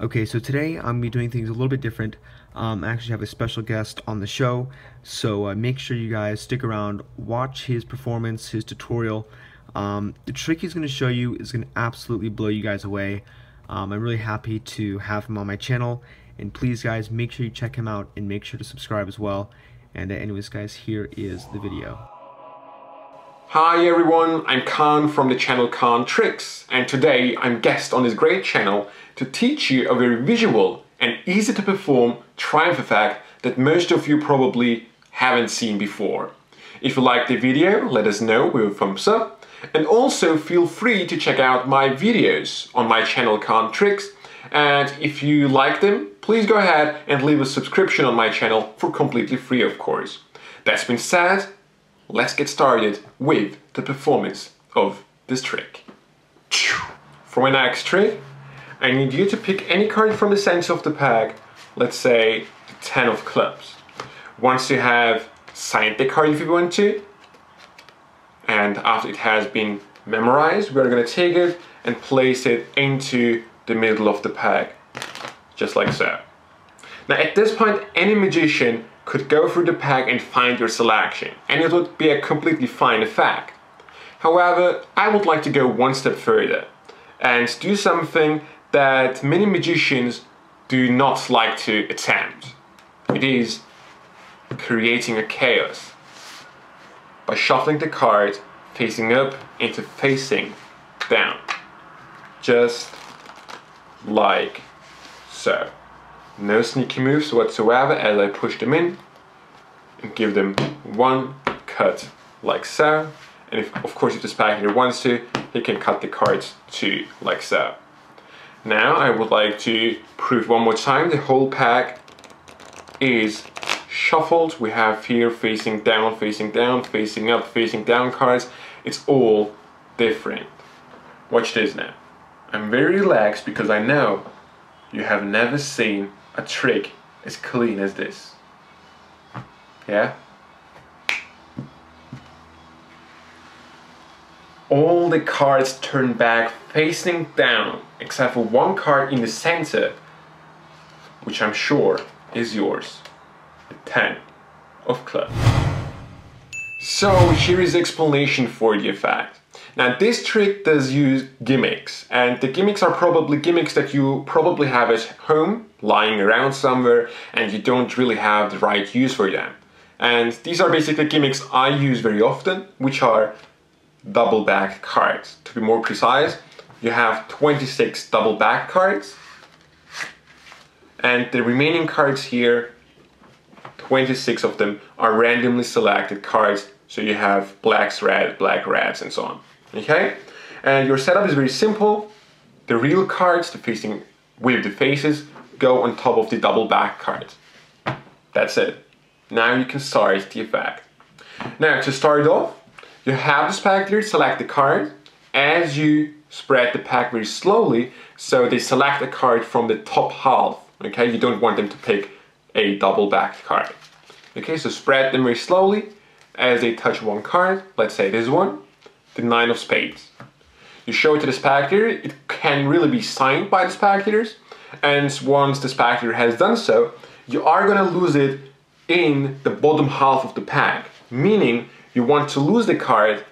Okay, so today I'm to be doing things a little bit different. Um, I actually have a special guest on the show, so uh, make sure you guys stick around, watch his performance, his tutorial. Um, the trick he's going to show you is going to absolutely blow you guys away. Um, I'm really happy to have him on my channel, and please guys, make sure you check him out and make sure to subscribe as well. And uh, anyways guys, here is the video. Hi everyone, I'm Kaan from the channel Kaan Tricks and today I'm guest on this great channel to teach you a very visual and easy to perform triumph effect that most of you probably haven't seen before. If you like the video, let us know. With a thumbs up. And also feel free to check out my videos on my channel Kaan Tricks. And if you like them, please go ahead and leave a subscription on my channel for completely free of course. That's been said, let's get started with the performance of this trick. For my next trick, I need you to pick any card from the center of the pack, let's say the 10 of clubs. Once you have signed the card if you want to, and after it has been memorized, we're gonna take it and place it into the middle of the pack, just like so. Now at this point, any magician could go through the pack and find your selection, and it would be a completely fine effect. However, I would like to go one step further and do something that many magicians do not like to attempt. It is creating a chaos by shuffling the card facing up into facing down. Just like so. No sneaky moves whatsoever as I push them in and give them one cut like so. And if, of course if the spectator wants to, he can cut the cards too like so. Now I would like to prove one more time the whole pack is shuffled. We have here facing down, facing down, facing up, facing down cards. It's all different. Watch this now. I'm very relaxed because I know you have never seen a trick as clean as this. Yeah? All the cards turn back facing down except for one card in the center which I'm sure is yours. The 10 of clubs. So here is the explanation for the effect. Now this trick does use gimmicks and the gimmicks are probably gimmicks that you probably have at home lying around somewhere and you don't really have the right use for them. And these are basically gimmicks I use very often which are double back cards. To be more precise, you have 26 double back cards and the remaining cards here 26 of them are randomly selected cards so you have blacks, red, black, reds and so on okay? And your setup is very simple. The real cards, the facing with the faces, go on top of the double back cards. That's it. Now you can start the effect. Now to start off, you have the spectator select the card as you spread the pack very slowly so they select a card from the top half okay you don't want them to pick a double back card okay so spread them very slowly as they touch one card let's say this one the nine of spades. You show it to the spectator, it can really be signed by the spectators, and once the spectator has done so, you are gonna lose it in the bottom half of the pack, meaning you want to lose the card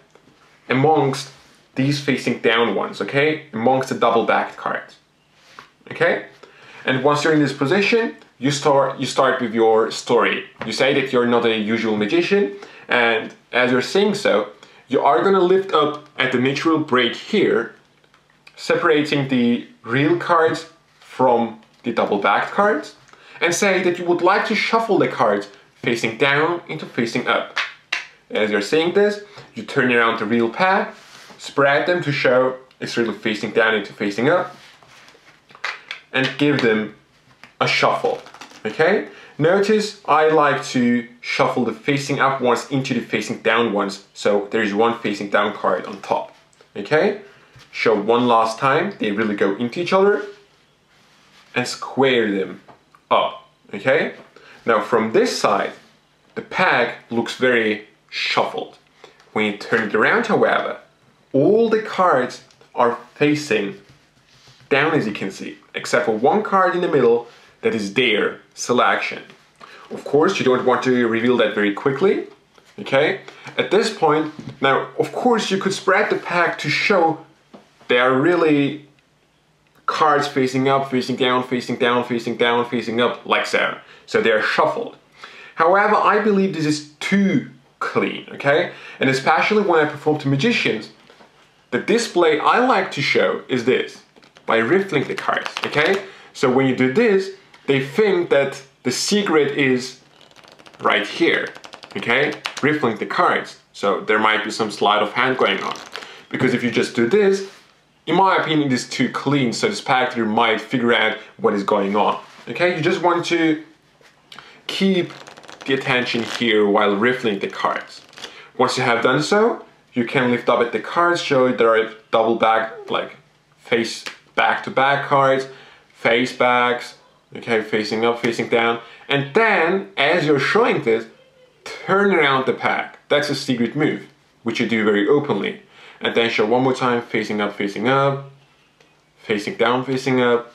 amongst these facing down ones, okay? Amongst the double-backed cards, okay? And once you're in this position, you start, you start with your story. You say that you're not a usual magician, and as you're saying so, you are going to lift up at the natural break here, separating the real cards from the double backed cards, and say that you would like to shuffle the cards facing down into facing up. As you're saying this, you turn around the real pack, spread them to show it's really facing down into facing up, and give them a shuffle, okay? Notice I like to shuffle the facing up ones into the facing down ones, so there is one facing down card on top. Okay? Show one last time, they really go into each other, and square them up. Okay? Now from this side, the pack looks very shuffled. When you turn it around, however, all the cards are facing down as you can see, except for one card in the middle that is their selection. Of course, you don't want to reveal that very quickly, okay? At this point, now, of course, you could spread the pack to show they are really cards facing up, facing down, facing down, facing down, facing up, like so. So they are shuffled. However, I believe this is too clean, okay? And especially when I perform to magicians, the display I like to show is this, by riffling the cards, okay? So when you do this, they think that the secret is right here, okay? Riffling the cards. So there might be some sleight of hand going on. Because if you just do this, in my opinion, it is too clean, so the spectator might figure out what is going on. Okay, you just want to keep the attention here while riffling the cards. Once you have done so, you can lift up at the cards, show there are double back, like face back to back cards, face backs, okay, facing up, facing down. And then, as you're showing this, turn around the pack. That's a secret move, which you do very openly. And then show one more time, facing up, facing up, facing down, facing up,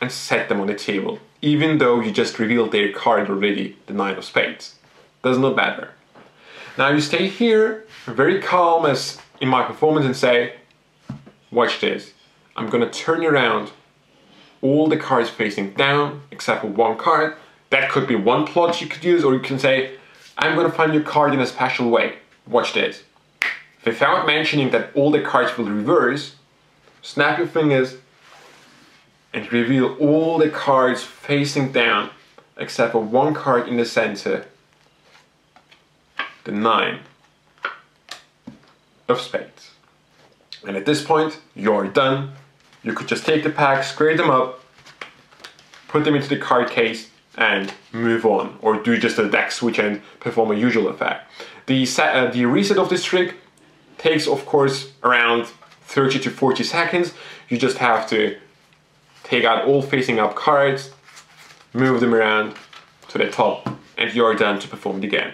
and set them on the table. Even though you just revealed their card already, the Nine of Spades. Does not matter. Now you stay here, very calm as in my performance and say, watch this. I'm gonna turn around all the cards facing down except for one card. That could be one plot you could use or you can say, I'm gonna find your card in a special way. Watch this. Without mentioning that all the cards will reverse, snap your fingers and reveal all the cards facing down except for one card in the center, the nine of spades. And at this point, you're done. You could just take the pack, square them up, put them into the card case, and move on, or do just a deck switch and perform a usual effect. The, uh, the reset of this trick takes, of course, around 30 to 40 seconds. You just have to take out all facing up cards, move them around to the top, and you're done to perform it again.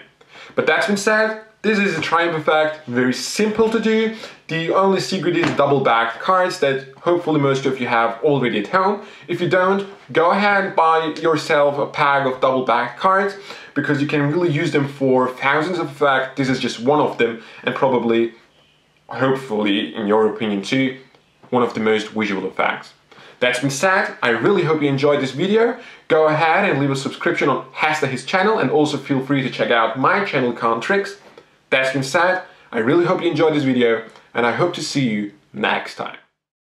But that's been said, this is a triumph effect, very simple to do. The only secret is double backed cards that hopefully most of you have already at home. If you don't, go ahead and buy yourself a pack of double backed cards because you can really use them for thousands of effects. This is just one of them and probably, hopefully, in your opinion too, one of the most visual effects. That's been said, I really hope you enjoyed this video. Go ahead and leave a subscription on Hester his channel and also feel free to check out my channel Kaan Tricks. That's been said, I really hope you enjoyed this video and I hope to see you next time.